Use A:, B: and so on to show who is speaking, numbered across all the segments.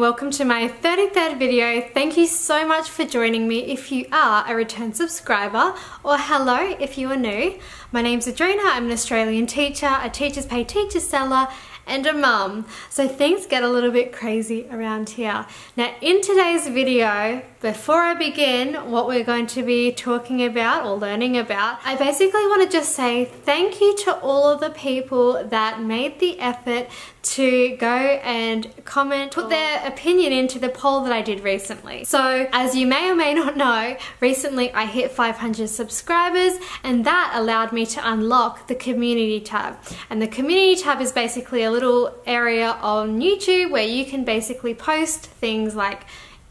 A: welcome to my 33rd video. Thank you so much for joining me if you are a return subscriber or hello if you are new. My name's Adrina, I'm an Australian teacher, a Teachers Pay Teacher seller and a mum. So things get a little bit crazy around here. Now in today's video, before I begin what we're going to be talking about or learning about, I basically want to just say thank you to all of the people that made the effort to go and comment, put their opinion into the poll that I did recently. So as you may or may not know, recently I hit 500 subscribers and that allowed me to unlock the community tab. And the community tab is basically a little area on YouTube where you can basically post things like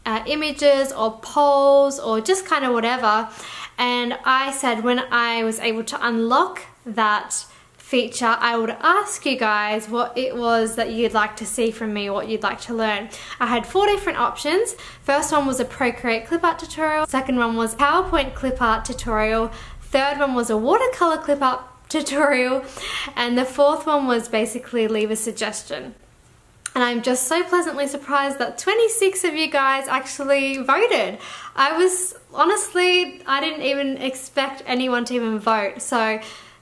A: uh, images or polls or just kind of whatever. And I said when I was able to unlock that feature, I would ask you guys what it was that you'd like to see from me, what you'd like to learn. I had four different options. First one was a Procreate clip art tutorial. Second one was PowerPoint clip art tutorial. Third one was a watercolor clip art tutorial. And the fourth one was basically leave a suggestion. And I'm just so pleasantly surprised that 26 of you guys actually voted. I was, honestly, I didn't even expect anyone to even vote. So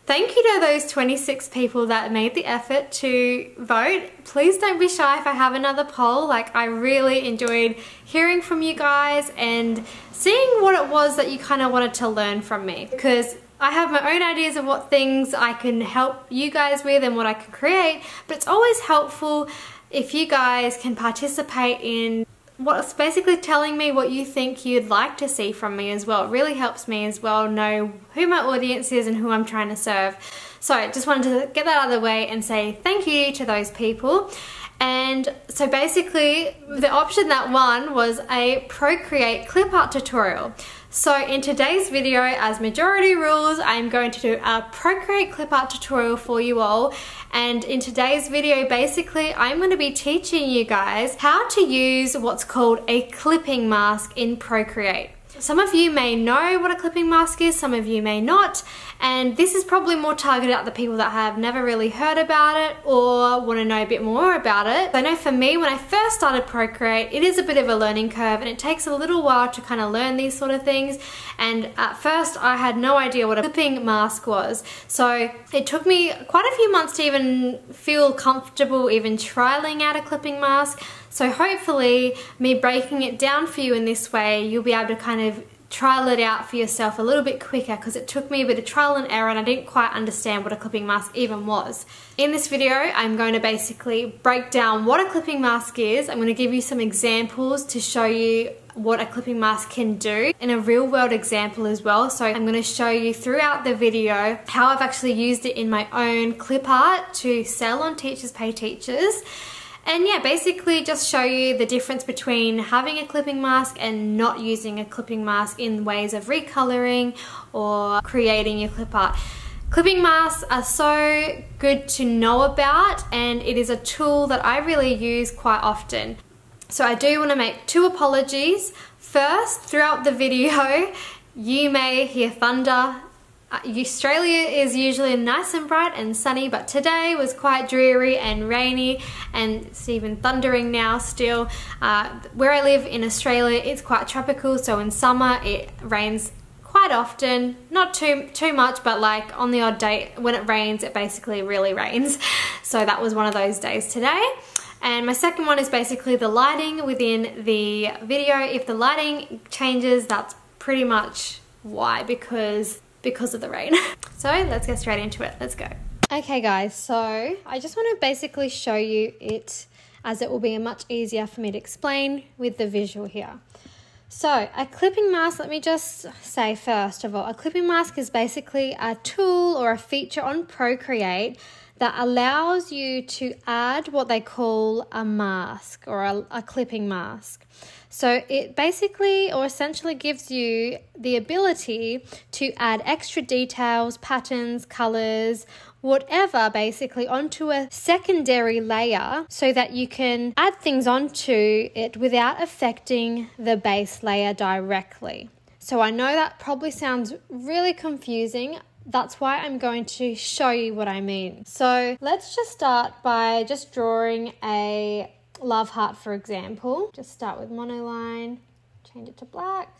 A: thank you to those 26 people that made the effort to vote. Please don't be shy if I have another poll. Like I really enjoyed hearing from you guys and seeing what it was that you kind of wanted to learn from me. Because I have my own ideas of what things I can help you guys with and what I can create, but it's always helpful if you guys can participate in what's basically telling me what you think you'd like to see from me as well. It really helps me as well know who my audience is and who I'm trying to serve. So I just wanted to get that out of the way and say thank you to those people. And so basically the option that won was a Procreate clip art tutorial. So in today's video, as majority rules, I'm going to do a Procreate clip art tutorial for you all. And in today's video, basically, I'm going to be teaching you guys how to use what's called a clipping mask in Procreate. Some of you may know what a clipping mask is, some of you may not, and this is probably more targeted at the people that have never really heard about it or want to know a bit more about it. I know for me, when I first started Procreate, it is a bit of a learning curve and it takes a little while to kind of learn these sort of things. And at first, I had no idea what a clipping mask was. So it took me quite a few months to even feel comfortable even trialing out a clipping mask. So hopefully me breaking it down for you in this way, you'll be able to kind of trial it out for yourself a little bit quicker because it took me a bit of trial and error and I didn't quite understand what a clipping mask even was. In this video, I'm going to basically break down what a clipping mask is. I'm going to give you some examples to show you what a clipping mask can do in a real world example as well. So I'm going to show you throughout the video how I've actually used it in my own clip art to sell on Teachers Pay Teachers and yeah, basically just show you the difference between having a clipping mask and not using a clipping mask in ways of recoloring or creating your clip art. Clipping masks are so good to know about and it is a tool that I really use quite often. So I do want to make two apologies. First, throughout the video, you may hear thunder Australia is usually nice and bright and sunny, but today was quite dreary and rainy, and it's even thundering now still. Uh, where I live in Australia, it's quite tropical, so in summer it rains quite often. Not too too much, but like on the odd day when it rains, it basically really rains. So that was one of those days today. And my second one is basically the lighting within the video. If the lighting changes, that's pretty much why, because because of the rain. so let's get straight into it. Let's go. Okay guys, so I just want to basically show you it as it will be much easier for me to explain with the visual here. So a clipping mask, let me just say first of all, a clipping mask is basically a tool or a feature on Procreate that allows you to add what they call a mask or a, a clipping mask. So it basically or essentially gives you the ability to add extra details, patterns, colors, whatever basically onto a secondary layer so that you can add things onto it without affecting the base layer directly. So I know that probably sounds really confusing. That's why I'm going to show you what I mean. So let's just start by just drawing a love heart, for example, just start with monoline, change it to black.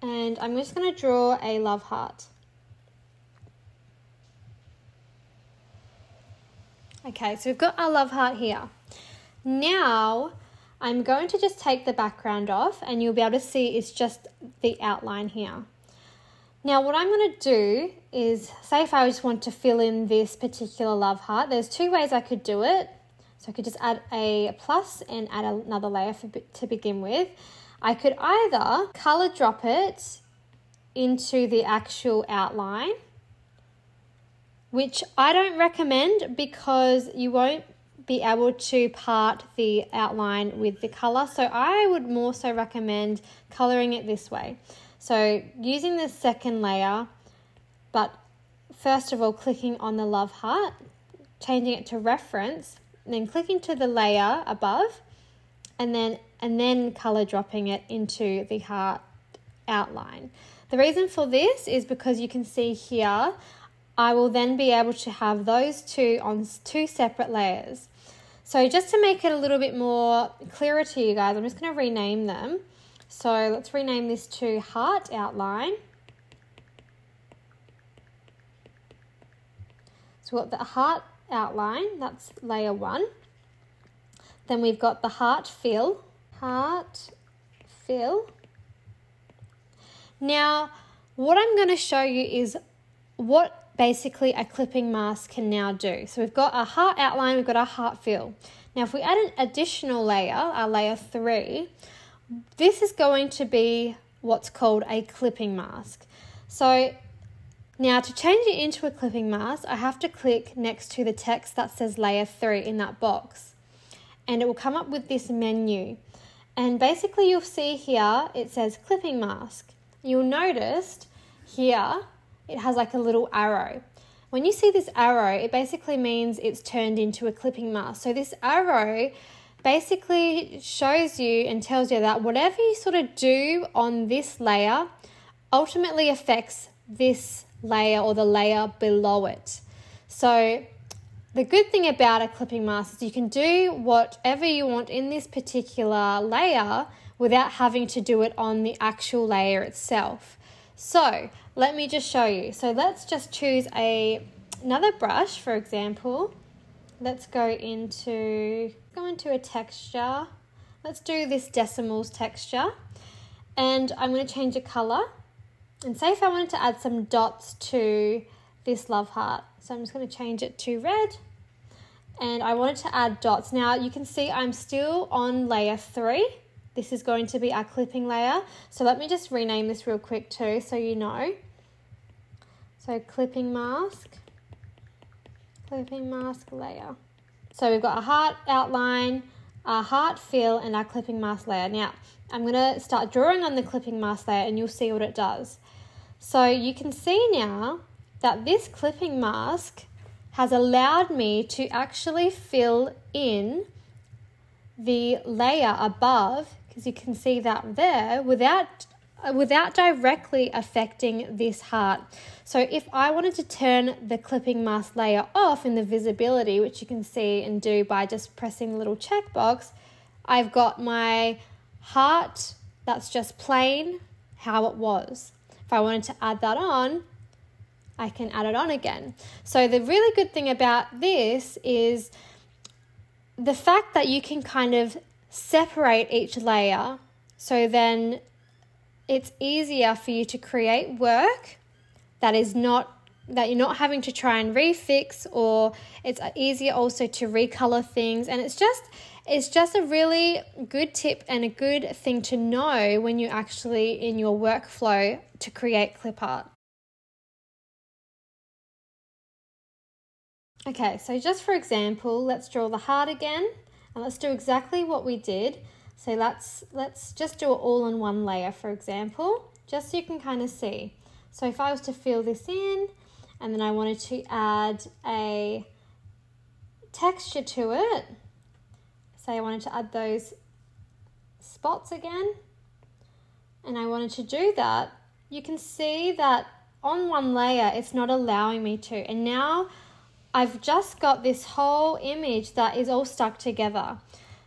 A: And I'm just going to draw a love heart. Okay, so we've got our love heart here. Now, I'm going to just take the background off and you'll be able to see it's just the outline here. Now what I'm going to do is, say if I just want to fill in this particular love heart, there's two ways I could do it. So I could just add a plus and add another layer for, to begin with. I could either color drop it into the actual outline, which I don't recommend because you won't be able to part the outline with the color. So I would more so recommend coloring it this way. So using the second layer, but first of all clicking on the love heart, changing it to reference, then clicking to the layer above, and then and then color dropping it into the heart outline. The reason for this is because you can see here, I will then be able to have those two on two separate layers. So just to make it a little bit more clearer to you guys, I'm just going to rename them. So let's rename this to heart outline. So we've got the heart outline, that's layer one. Then we've got the heart fill, heart fill. Now, what I'm going to show you is what basically a clipping mask can now do. So we've got our heart outline, we've got our heart fill. Now, if we add an additional layer, our layer three, this is going to be what's called a clipping mask. So now to change it into a clipping mask, I have to click next to the text that says layer 3 in that box. And it will come up with this menu. And basically you'll see here it says clipping mask. You'll notice here it has like a little arrow. When you see this arrow, it basically means it's turned into a clipping mask. So this arrow basically shows you and tells you that whatever you sort of do on this layer ultimately affects this layer or the layer below it. So the good thing about a clipping mask is you can do whatever you want in this particular layer without having to do it on the actual layer itself. So let me just show you. So let's just choose a another brush, for example. Let's go into go into a texture. Let's do this decimals texture. And I'm going to change a color. And say if I wanted to add some dots to this love heart. So I'm just going to change it to red. And I wanted to add dots. Now you can see I'm still on layer three. This is going to be our clipping layer. So let me just rename this real quick too so you know. So clipping mask, clipping mask layer. So we've got a heart outline, our heart fill, and our clipping mask layer. Now, I'm going to start drawing on the clipping mask layer and you'll see what it does. So you can see now that this clipping mask has allowed me to actually fill in the layer above because you can see that there without Uh, without directly affecting this heart. So if I wanted to turn the clipping mask layer off in the visibility, which you can see and do by just pressing the little checkbox, I've got my heart that's just plain how it was. If I wanted to add that on, I can add it on again. So the really good thing about this is the fact that you can kind of separate each layer so then it's easier for you to create work that is not that you're not having to try and refix or it's easier also to recolor things and it's just it's just a really good tip and a good thing to know when you're actually in your workflow to create clip art. Okay, so just for example, let's draw the heart again and let's do exactly what we did. So let's let's just do it all in one layer for example, just so you can kind of see. So if I was to fill this in and then I wanted to add a texture to it, say I wanted to add those spots again, and I wanted to do that, you can see that on one layer it's not allowing me to. And now I've just got this whole image that is all stuck together.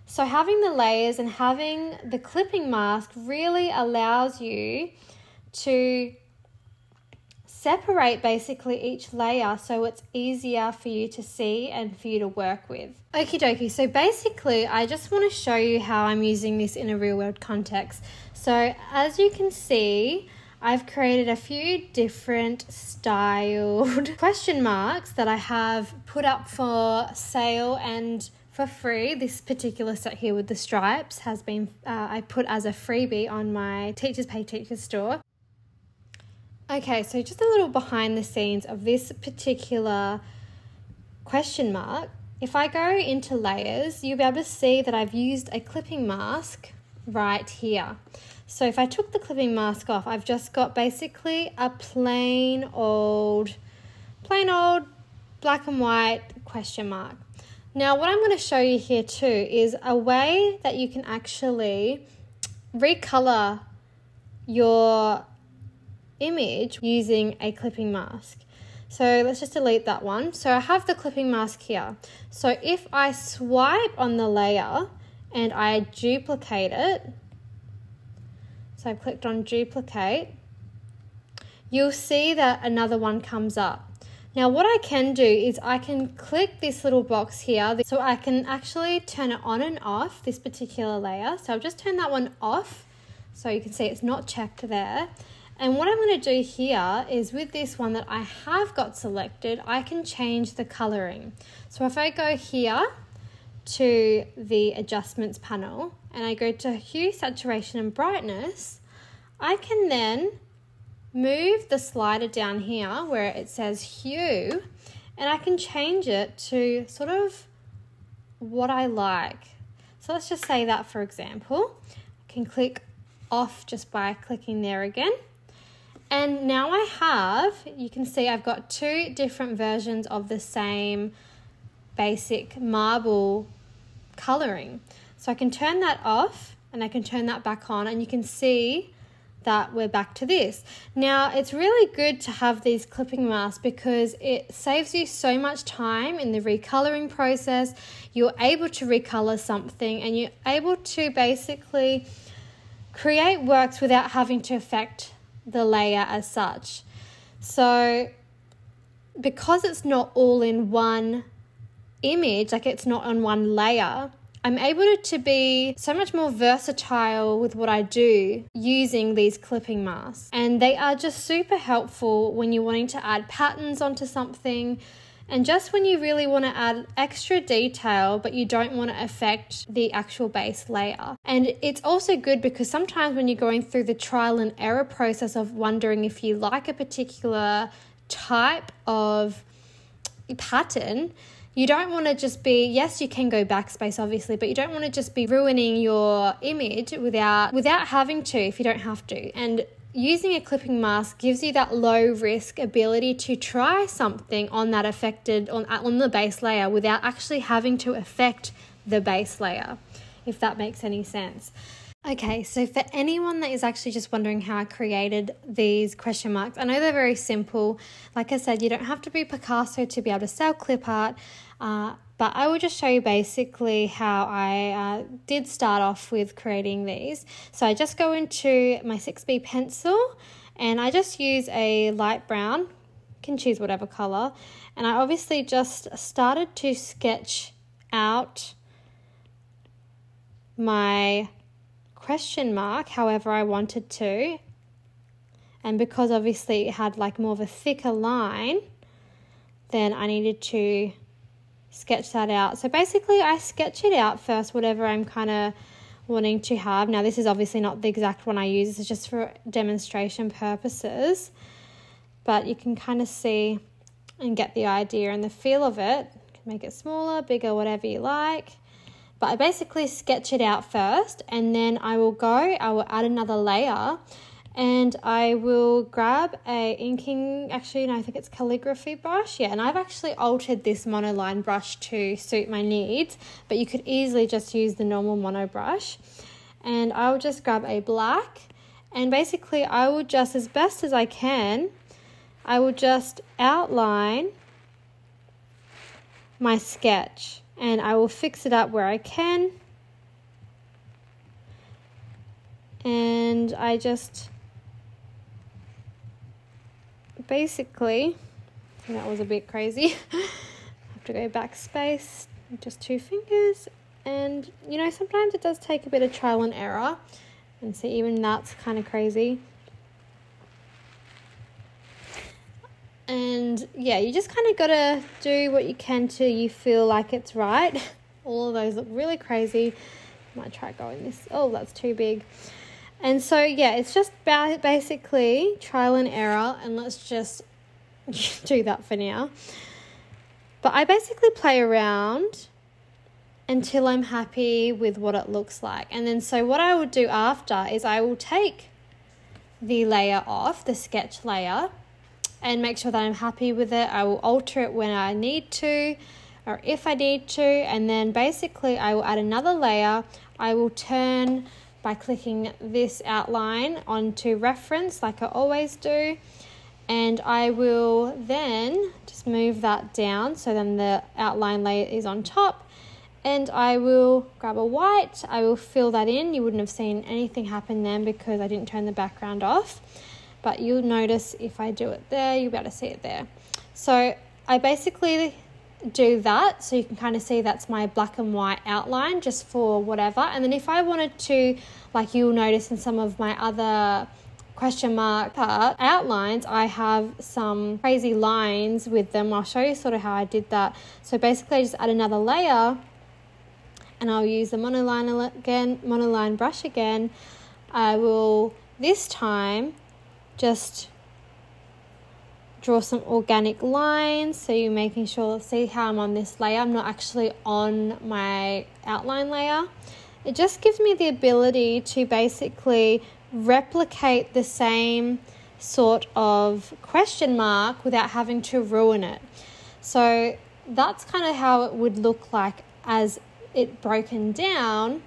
A: So having the layers and having the clipping mask really allows you to separate basically each layer so it's easier for you to see and for you to work with. Okie dokie, so basically I just want to show you how I'm using this in a real world context. So as you can see, I've created a few different styled question marks that I have put up for sale and for free. This particular set here with the stripes has been uh, I put as a freebie on my Teachers Pay Teachers store. Okay, so just a little behind the scenes of this particular question mark. If I go into layers, you'll be able to see that I've used a clipping mask right here. So if I took the clipping mask off, I've just got basically a plain old, plain old black and white question mark. Now, what I'm going to show you here too is a way that you can actually recolor your image using a clipping mask. So let's just delete that one. So I have the clipping mask here. So if I swipe on the layer and I duplicate it, so I've clicked on duplicate, you'll see that another one comes up. Now what I can do is I can click this little box here so I can actually turn it on and off this particular layer. So I've just turned that one off so you can see it's not checked there. And what I'm going to do here is with this one that I have got selected, I can change the coloring. So if I go here to the adjustments panel and I go to hue, saturation and brightness, I can then move the slider down here where it says hue and I can change it to sort of what I like. So let's just say that for example, I can click off just by clicking there again. And now I have, you can see I've got two different versions of the same basic marble colouring. So I can turn that off and I can turn that back on and you can see that we're back to this. Now, it's really good to have these clipping masks because it saves you so much time in the recoloring process. You're able to recolor something and you're able to basically create works without having to affect the layer as such. So, because it's not all in one image, like it's not on one layer, I'm able to be so much more versatile with what I do using these clipping masks. And they are just super helpful when you're wanting to add patterns onto something. And just when you really want to add extra detail, but you don't want to affect the actual base layer. And it's also good because sometimes when you're going through the trial and error process of wondering if you like a particular type of pattern, you don't want to just be yes you can go backspace obviously but you don't want to just be ruining your image without without having to if you don't have to. And using a clipping mask gives you that low risk ability to try something on that affected on, on the base layer without actually having to affect the base layer if that makes any sense Okay, so for anyone that is actually just wondering how I created these question marks, I know they're very simple. Like I said, you don't have to be Picasso to be able to sell clip art, uh, but I will just show you basically how I uh, did start off with creating these. So I just go into my 6B pencil and I just use a light brown, you can choose whatever color, and I obviously just started to sketch out my question mark however I wanted to. And because obviously it had like more of a thicker line, then I needed to sketch that out. So basically I sketch it out first, whatever I'm kind of wanting to have. Now this is obviously not the exact one I use, this is just for demonstration purposes. But you can kind of see and get the idea and the feel of it. Make it smaller, bigger, whatever you like. But I basically sketch it out first and then I will go, I will add another layer and I will grab a inking, actually, no, I think it's calligraphy brush. Yeah, and I've actually altered this monoline brush to suit my needs, but you could easily just use the normal mono brush. And I will just grab a black and basically I will just, as best as I can, I will just outline my sketch and I will fix it up where I can. And I just basically, that was a bit crazy. I have to go backspace, just two fingers. And you know, sometimes it does take a bit of trial and error. And see, even that's kind of crazy. And yeah, you just kind of got to do what you can till you feel like it's right. All of those look really crazy. Might try going this. Oh, that's too big. And so, yeah, it's just basically trial and error. And let's just do that for now. But I basically play around until I'm happy with what it looks like. And then, so what I will do after is I will take the layer off, the sketch layer, and make sure that I'm happy with it. I will alter it when I need to or if I need to, and then basically I will add another layer. I will turn by clicking this outline onto reference like I always do. And I will then just move that down so then the outline layer is on top. And I will grab a white, I will fill that in. You wouldn't have seen anything happen then because I didn't turn the background off but you'll notice if I do it there, you'll be able to see it there. So I basically do that so you can kind of see that's my black and white outline just for whatever. And then if I wanted to, like you'll notice in some of my other question mark part outlines, I have some crazy lines with them. I'll show you sort of how I did that. So basically I just add another layer and I'll use the monoline again, monoline brush again. I will this time just draw some organic lines. So you're making sure see how I'm on this layer? I'm not actually on my outline layer. It just gives me the ability to basically replicate the same sort of question mark without having to ruin it. So that's kind of how it would look like as it broken down.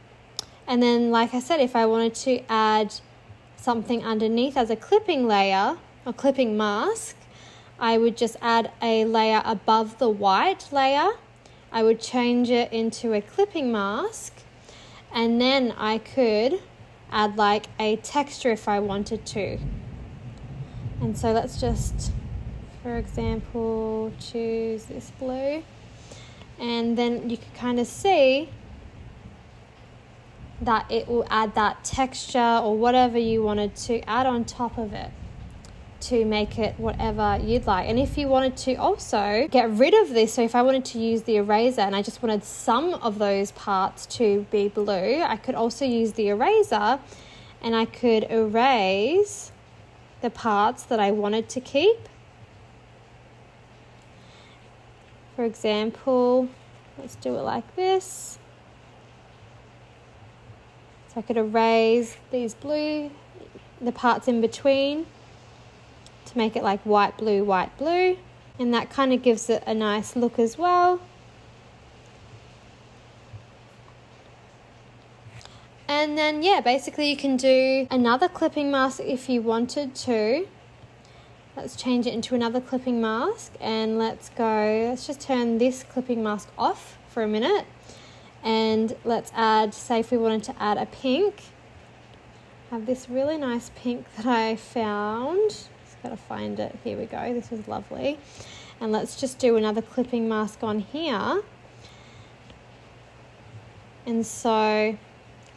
A: And then like I said if I wanted to add something underneath as a clipping layer or clipping mask, I would just add a layer above the white layer. I would change it into a clipping mask and then I could add like a texture if I wanted to. And so let's just, for example, choose this blue. And then you can kind of see that it will add that texture or whatever you wanted to add on top of it to make it whatever you'd like. And if you wanted to also get rid of this, so if I wanted to use the eraser and I just wanted some of those parts to be blue, I could also use the eraser and I could erase the parts that I wanted to keep. For example, let's do it like this. So I could erase these blue, the parts in between to make it like white, blue, white, blue. And that kind of gives it a nice look as well. And then, yeah, basically you can do another clipping mask if you wanted to. Let's change it into another clipping mask and let's go, let's just turn this clipping mask off for a minute and let's add say if we wanted to add a pink I have this really nice pink that I found. Just gotta find it. Here we go. This is lovely. And let's just do another clipping mask on here. And so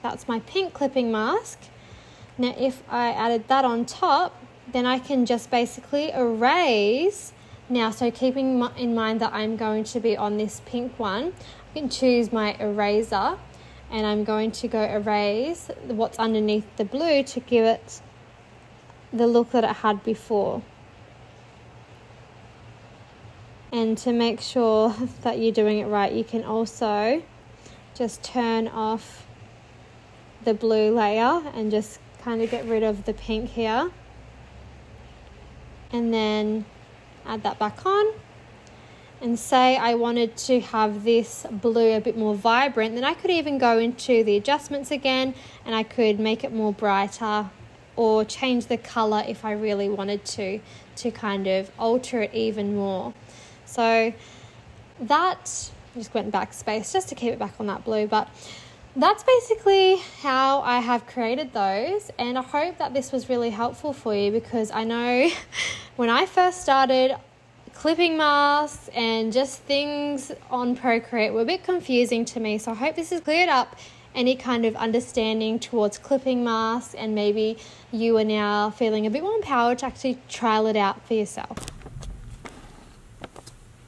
A: that's my pink clipping mask. Now if I added that on top then I can just basically erase. Now so keeping in mind that I'm going to be on this pink one can choose my eraser and I'm going to go erase what's underneath the blue to give it the look that it had before. And to make sure that you're doing it right, you can also just turn off the blue layer and just kind of get rid of the pink here. And then add that back on and say I wanted to have this blue a bit more vibrant, then I could even go into the adjustments again and I could make it more brighter or change the color if I really wanted to, to kind of alter it even more. So that just went backspace just to keep it back on that blue. But that's basically how I have created those and I hope that this was really helpful for you because I know when I first started clipping masks and just things on Procreate were a bit confusing to me so I hope this has cleared up any kind of understanding towards clipping masks and maybe you are now feeling a bit more empowered to actually trial it out for yourself.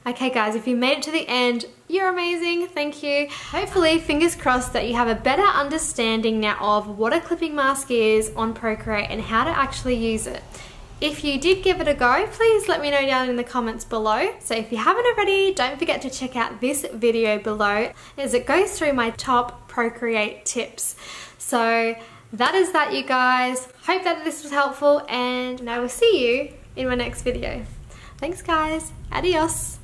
A: Okay guys, if you made it to the end, you're amazing, thank you. Hopefully, fingers crossed that you have a better understanding now of what a clipping mask is on Procreate and how to actually use it. If you did give it a go, please let me know down in the comments below. So if you haven't already, don't forget to check out this video below as it goes through my top Procreate tips. So that is that you guys. Hope that this was helpful and I will see you in my next video. Thanks guys. Adios.